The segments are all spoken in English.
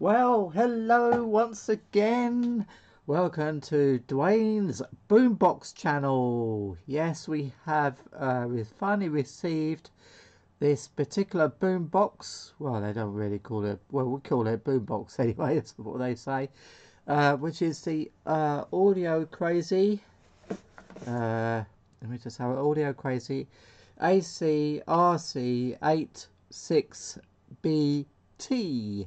Well, hello once again. Welcome to Duane's Boombox channel. Yes, we have uh, we finally received this particular boombox. Well, they don't really call it. Well, we call it boombox anyway. That's what they say. Uh, which is the uh, Audio Crazy. Uh, let me just have it. Audio Crazy ACRC86BT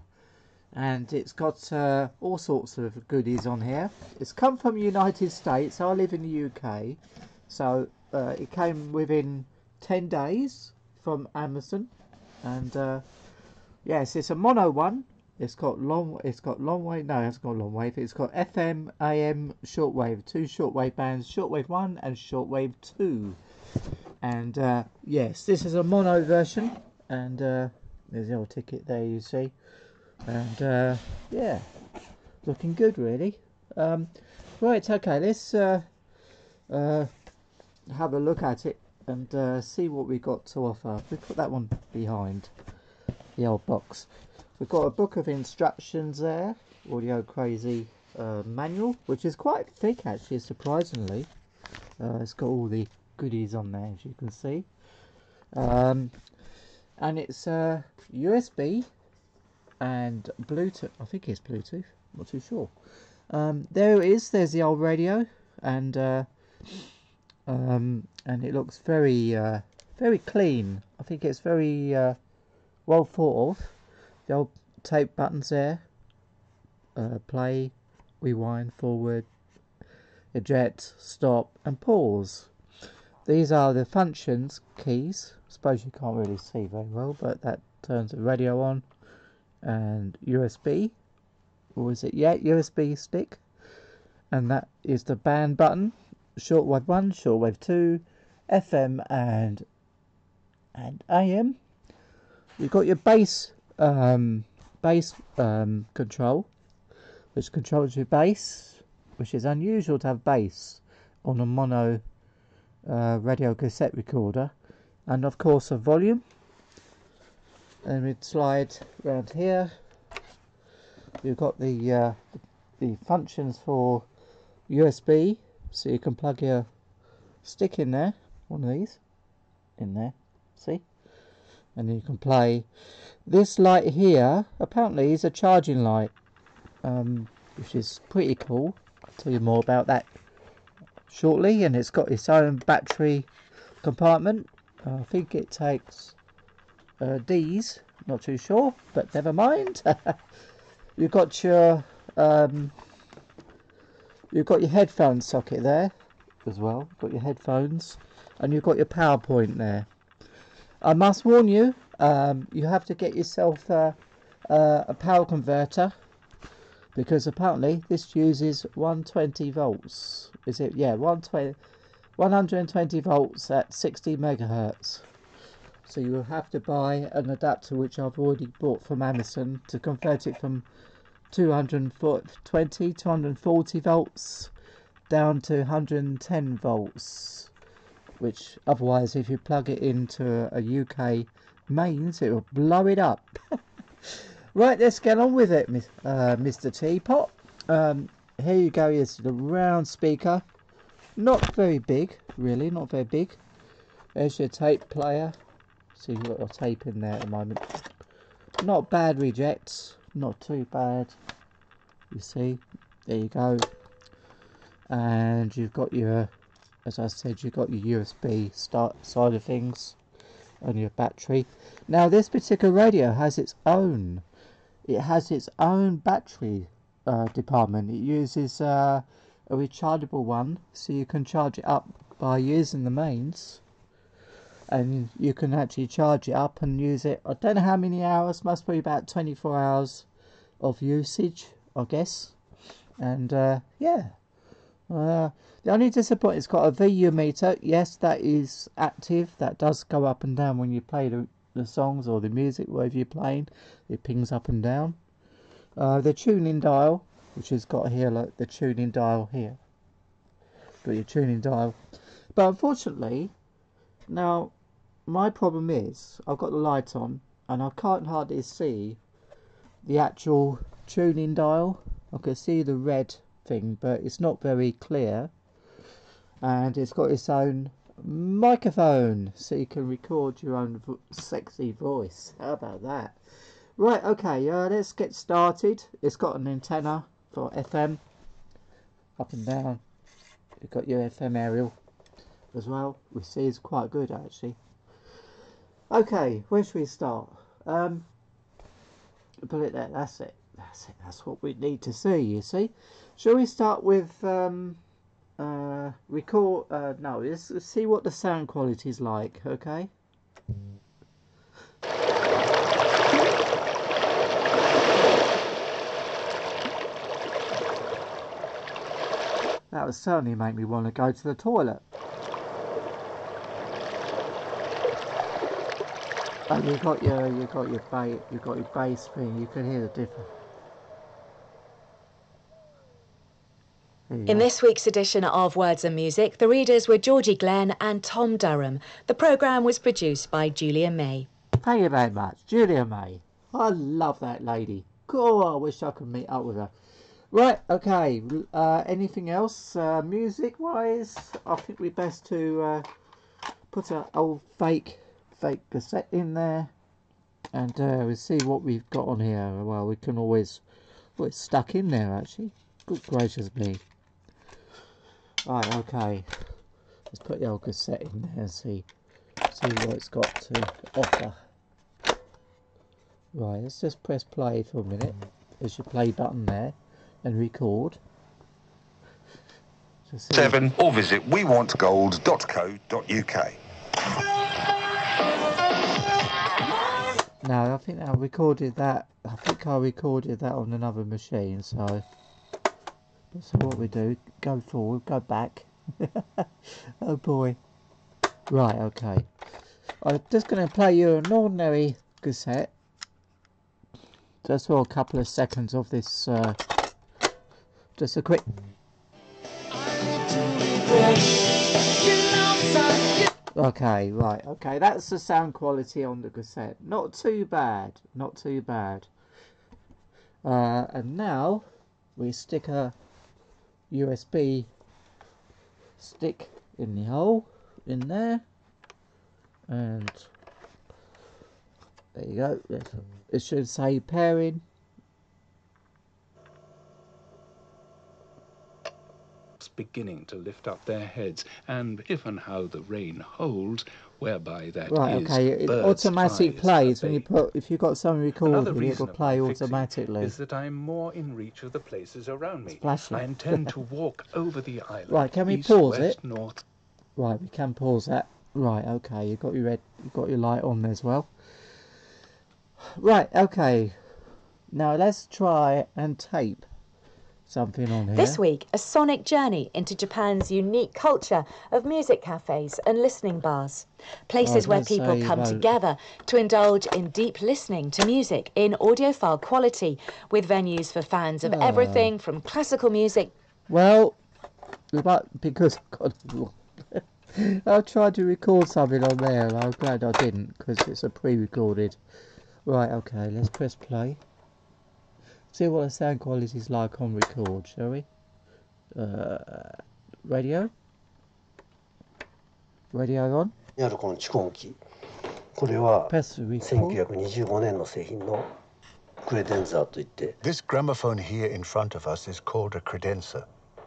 and it's got uh, all sorts of goodies on here. It's come from United States. I live in the UK, so uh, it came within 10 days from Amazon, and uh, yes, it's a mono one. It's got long. It's got long wave. No, it's got long wave. It's got FM, AM, shortwave. Two shortwave bands: shortwave one and shortwave two. And uh, yes, this is a mono version, and uh, there's the old ticket there. You see and uh, yeah looking good really. Um, right okay let's uh, uh, have a look at it and uh, see what we got to offer. We put that one behind the old box. We've got a book of instructions there audio crazy uh, manual which is quite thick actually surprisingly. Uh, it's got all the goodies on there as you can see. Um, and it's USB and Bluetooth. I think it's Bluetooth. Not too sure. Um, there it is. There's the old radio, and uh, um, and it looks very uh, very clean. I think it's very uh, well thought of. The old tape buttons there. Uh, play, rewind, forward, eject, stop, and pause. These are the functions keys. I suppose you can't really see very well, but that turns the radio on and USB or is it yeah USB stick. And that is the band button. Shortwave 1 shortwave 2 FM and and AM you've got your bass um, bass um, control which controls your bass which is unusual to have bass on a mono uh, radio cassette recorder and of course a volume and we'd slide around here. You've got the uh, the functions for USB so you can plug your stick in there one of these in there see? And you can play this light here. Apparently is a charging light um, which is pretty cool. I'll tell you more about that shortly. And it's got its own battery compartment. I think it takes uh, D's, not too sure, but never mind. you've got your um, you've got your headphone socket there as well. You've got your headphones, and you've got your PowerPoint there. I must warn you, um, you have to get yourself uh, uh, a power converter because apparently this uses 120 volts. Is it? Yeah, 120, 120 volts at 60 megahertz so you will have to buy an adapter which I've already bought from Amazon to convert it from 220 240 volts down to 110 volts which otherwise if you plug it into a UK mains it will blow it up. Right let's get on with it uh, Mr Teapot. Um, here you go is the round speaker. Not very big really not very big. There's your tape player so you've got your tape in there at the moment. Not bad rejects, not too bad. You see, there you go. And you've got your, as I said, you've got your USB start side of things and your battery. Now this particular radio has its own, it has its own battery uh, department. It uses uh, a rechargeable one, so you can charge it up by using the mains and you can actually charge it up and use it. I don't know how many hours, must be about 24 hours of usage, I guess. And uh, yeah, uh, the only disappointment it's got a VU meter. Yes, that is active. That does go up and down when you play the, the songs or the music, whatever you're playing. It pings up and down. Uh, the tuning dial, which has got here like the tuning dial here. Got your tuning dial. But unfortunately, now my problem is I've got the light on and I can't hardly see the actual tuning dial. I can see the red thing, but it's not very clear. And it's got its own microphone, so you can record your own vo- sexy voice. How about that? Right, okay, uh, let's get started. It's got an antenna for FM, up and down. You've got your FM aerial as well, which is quite good actually. Okay, where should we start? Um, put it there. That's it. That's it. That's what we need to see. You see. Shall we start with um, uh, record? Uh, no. Let's, let's see what the sound quality is like. Okay. That would certainly make me want to go to the toilet. Oh, you got your you got your bass you've got your bass thing. You can hear the difference. In this week's edition of Words and Music, the readers were Georgie Glenn and Tom Durham. The programme was produced by Julia May. Thank you very much, Julia May. I love that lady. Cool. I wish I could meet up with her. Right. Okay. Uh, anything else? Uh, music wise, I think we'd best to uh, put an old fake fake cassette in there, and uh, we'll see what we've got on here. Well, we can always. Well, it's stuck in there actually. Good gracious me. Right. Okay. Let's put the old cassette in there and see see what it's got to offer. Right, let's just press play for a minute. There's your play button there and record. Seven or visit wewantgold.co.uk. No, I think I recorded that. I think I recorded that on another machine. So, so what we do? Go forward, go back. oh boy. Right, okay. I'm just going to play you an ordinary cassette. Just for a couple of seconds of this. Uh, just a quick. Okay, right, okay, that's the sound quality on the cassette. Not too bad, not too bad. Uh, and now we stick a USB stick in the hole in there, and there you go. It should say pairing. Beginning to lift up their heads, and if and how the rain holds, whereby that Right, is okay, it automatic plays when you put if you've got something Another recorded, it reason will play automatically. is that I'm more in reach of the places around me. flashing. I intend to walk over the island. Right, can we east, pause west, it? North. Right, we can pause that. Right, okay, you've got your red, you've got your light on there as well. Right, okay. Now let's try and tape something on here. This week, a sonic journey into Japan's unique culture of music cafes and listening bars. Places where people come about- together to indulge in deep listening to music in audiophile quality, with venues for fans of Ah. everything from classical music Well, but because God, I tried to record something on there, and I'm glad I didn't because it's a pre-recorded. Right, okay, let's press play See what the sound quality is like on record, shall we? Uh, radio. Radio on. にあるこの蓄音機これは Press record. 1925年の製品のクレデンザーといって This gramophone here in front of us is called a credenza,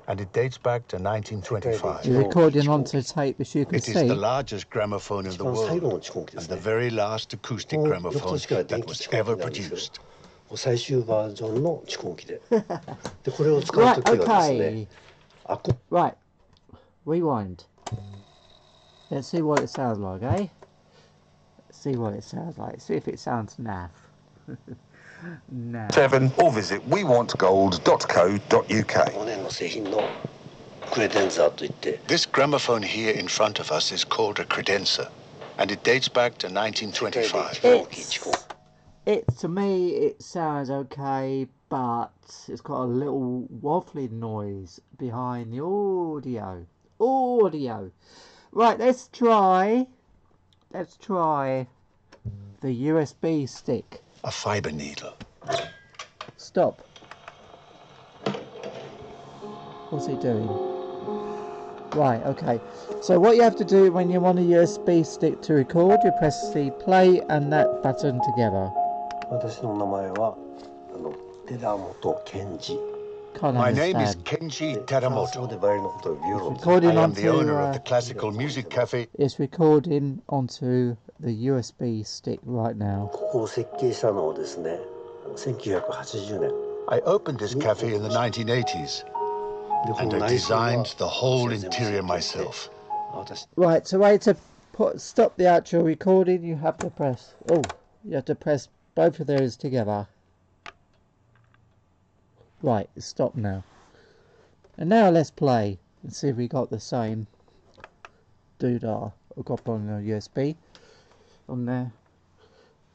and it dates back to 1925. You're recording onto tape, as you can It is see. the largest gramophone in 一 the 番最後の world 蓄音機で and す the ね very last acoustic この翌 gramophone 年から電 that 気 was 蓄音 ever 機なんですよ produced. 最終バージョンの蓄音機ででこれを使う Right, 時はです okay. ねアコ Right. Rewind. Let's see what it sounds like, eh? Let's see what it sounds like. See if it sounds naff. naff. Seven or visit wewantgold.co.uk. 5年の製品のクレデンザーといって This gramophone here in front of us is called a credenza, and it dates back to 1925. 蓄音機蓄音 it to me it sounds okay, but it's got a little waffling noise behind the audio. Audio. Right, let's try. Let's try the USB stick. A fiber needle. stop. What's it doing? Right, okay. So what you have to do when you want a USB stick to record, you press the play and that button together. 私の名前はあの寺本健二 Can't My name is understand. Kenji でフランス語 Teramoto. でバイオリンのことをビオロンです Recording I am the onto, owner uh, of the classical music cafe. It's recording onto the USB stick right now. ここを設計したのをですね1980年 I opened this cafe in the 1980s でこ and の I 内装は designed the whole 私が全部 interior 設計して myself. 私 Right, so way to put stop the actual recording, you have to press. Oh, you have to press both of those together. Right, stop now. And now let's play and see if we got the same doodah I got on the USB on there.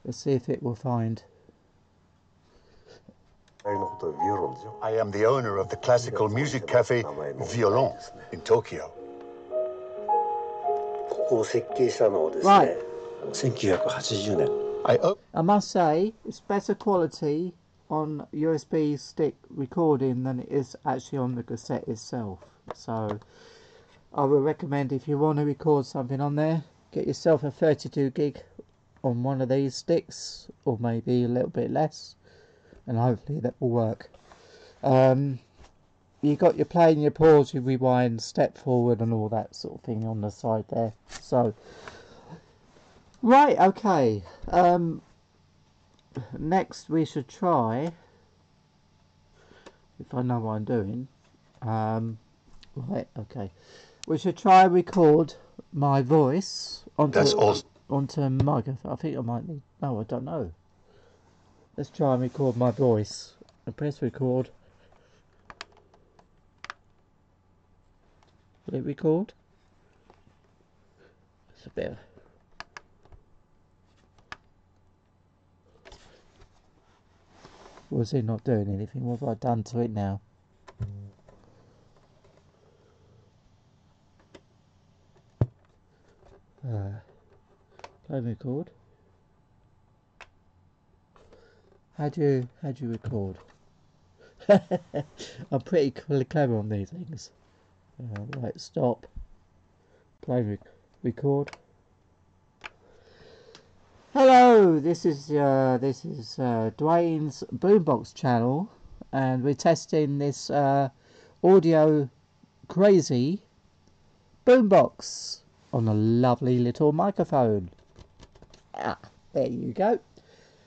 Let's see if it will find. I am the owner of the classical music cafe Violon in Tokyo. Right. 1980年 I op- I must say, it's better quality on USB stick recording than it is actually on the cassette itself. So, I would recommend if you want to record something on there, get yourself a 32 gig on one of these sticks, or maybe a little bit less, and hopefully that will work. Um, you got your play and your pause, your rewind, step forward, and all that sort of thing on the side there. So, right, okay. Um, next we should try if I know what I'm doing. Um right okay. We should try and record my voice onto That's all. onto a microphone. I think I might need no I don't know. Let's try and record my voice. And press record. Will it record? It's a bit Was it not doing anything? What have I done to it now? Uh, play record. How do you how do you record? I'm pretty clever on these things. Uh, right, stop. Play rec- record. Hello, this is uh, this is uh, Duane's Boombox channel, and we're testing this uh, audio crazy boombox on a lovely little microphone. Ah, there you go.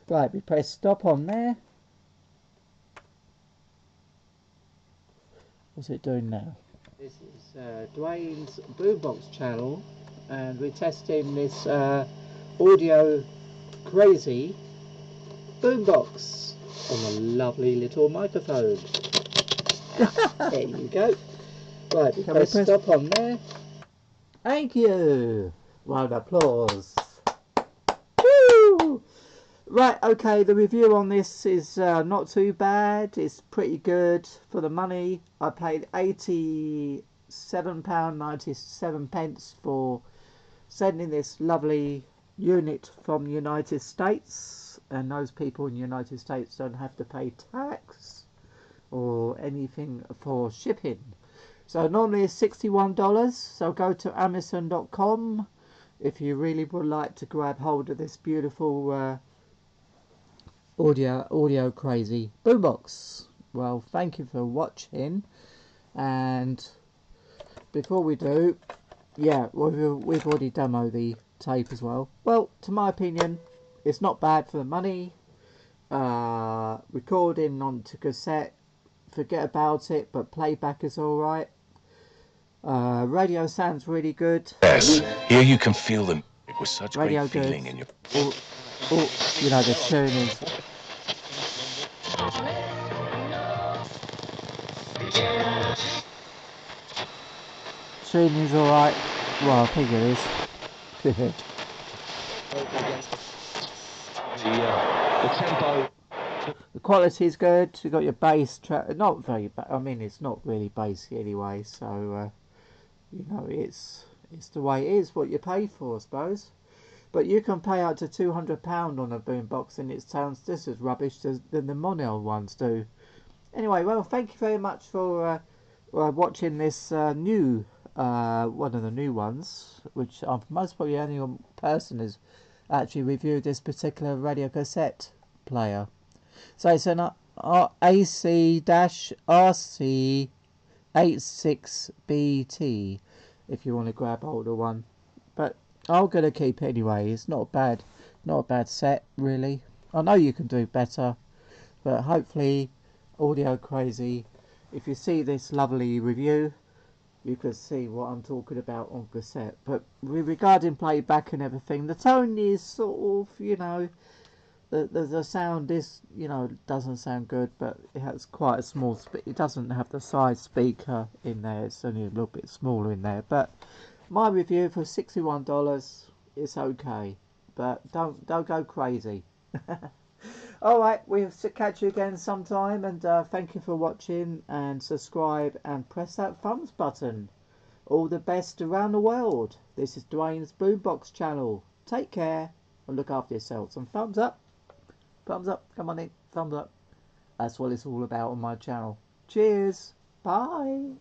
Right, we press stop on there. What's it doing now? This is uh, Duane's Boombox channel, and we're testing this uh, audio crazy boombox on a lovely little microphone. there you go. Right, we press press- stop on there. Thank you. Round of applause. Woo! Right, okay, the review on this is uh, not too bad. It's pretty good for the money. I paid £87.97 pence for sending this lovely unit from the United States. And those people in the United States don't have to pay tax or anything for shipping. So normally it's $61. So go to Amazon.com if you really would like to grab hold of this beautiful uh, audio audio crazy boombox. Well, thank you for watching, and before we do, yeah, we've we've already demoed the tape as well. Well, to my opinion, it's not bad for the money. Uh, recording onto cassette, forget about it, but playback is all right. Uh, radio sounds really good. Yes, here you can feel them It was such Radio great good. feeling in your. All, all, you know, the tune is. Tune is alright. Well, I think it is. The, quality is good. You got your bass track. Not very. Ba- I mean, it's not really bassy anyway. So, uh, you know, it's it's the way it is. What you pay for, I suppose. But you can pay up to two hundred pound on a boombox, and it sounds just as rubbish as than the Monel ones do. Anyway, well, thank you very much for uh, uh, watching this uh, new uh, one of the new ones, which I'm most probably the only person has actually reviewed this particular radio cassette player. So it's an uh, AC-RC 86BT if you want to grab hold of one. But I'm gonna keep it anyway. It's not bad, not a bad set really. I know you can do better, but hopefully, Audio Crazy, if you see this lovely review, you can see what I'm talking about on cassette. But regarding playback and everything, the tone is sort of, you know, the, the, the sound is, you know, doesn't sound good, but it has quite a small, it doesn't have the size speaker in there, it's only a little bit smaller in there. But my review for $61 is okay, but don't, don't go crazy. Alright, we'll catch you again sometime, and uh, thank you for watching, and subscribe, and press that thumbs button. All the best around the world. This is Duane's Boombox channel. Take care, and look after yourselves. And thumbs up. Thumbs up. Come on in. Thumbs up. That's what it's all about on my channel. Cheers. Bye.